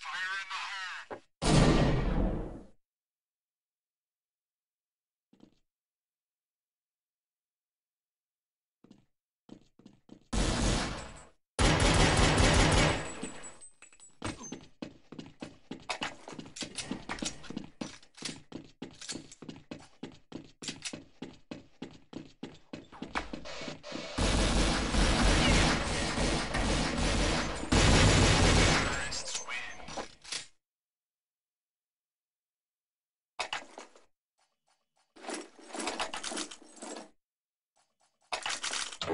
Fire in the hole!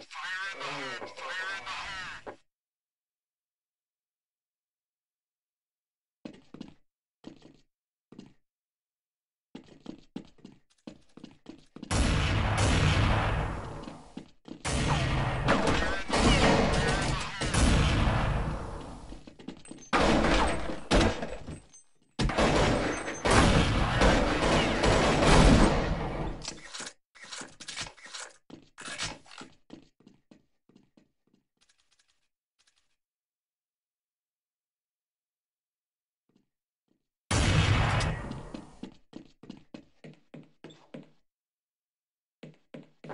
Fire in the hole! Fire in the hole!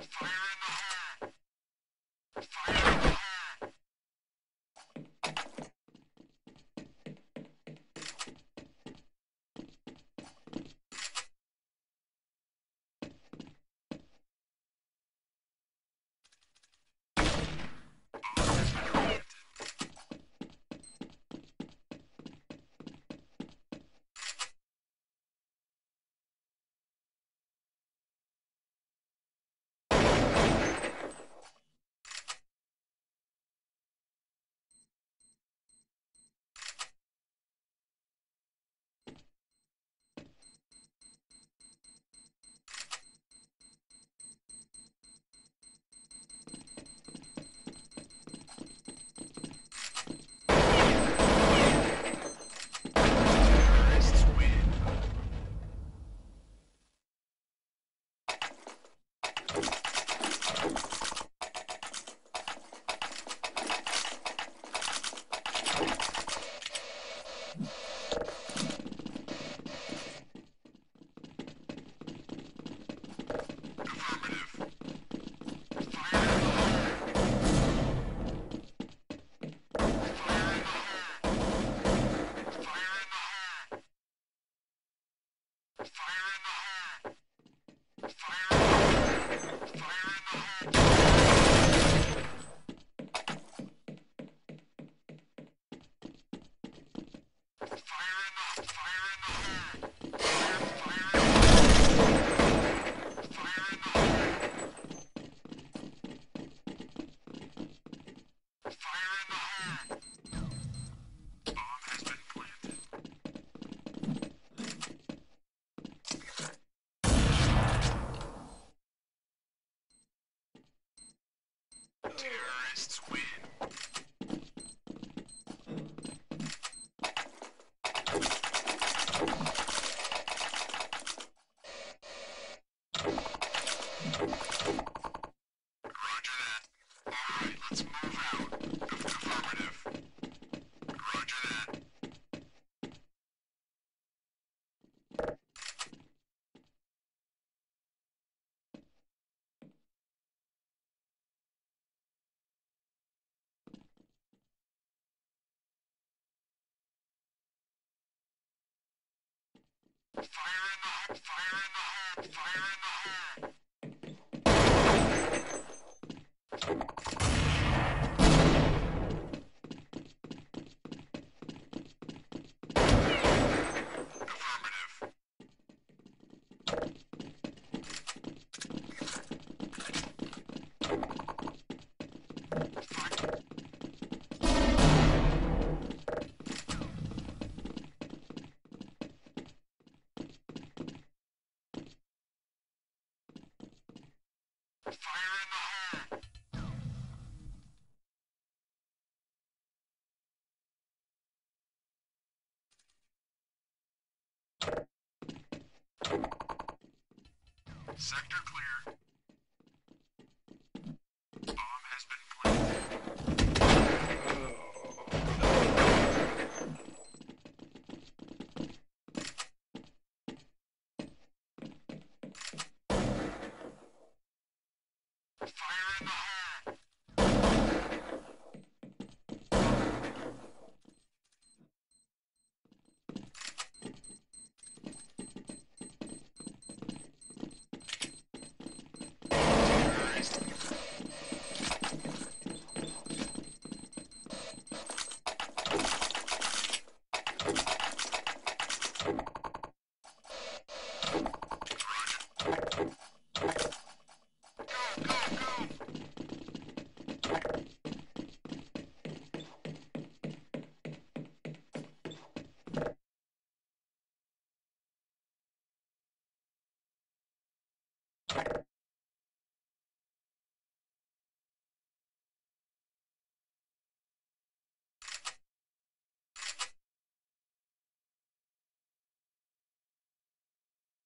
Fire Fire Sweet. Fire in the hole! Fire in the hole! Sector clear.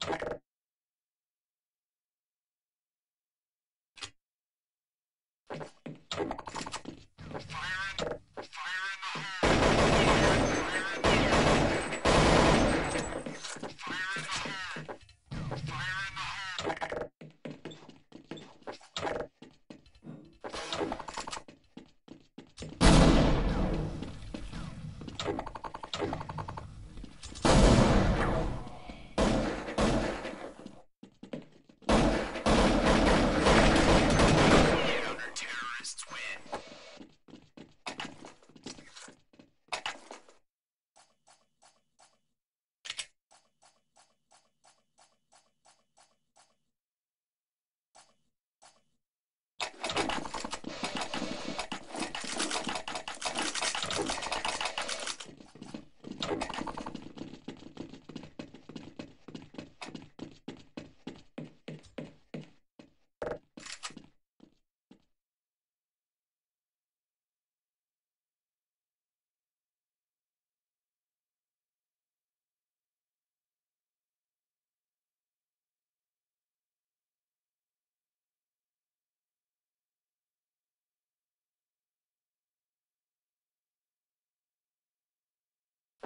Thank you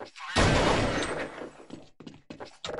Thank you.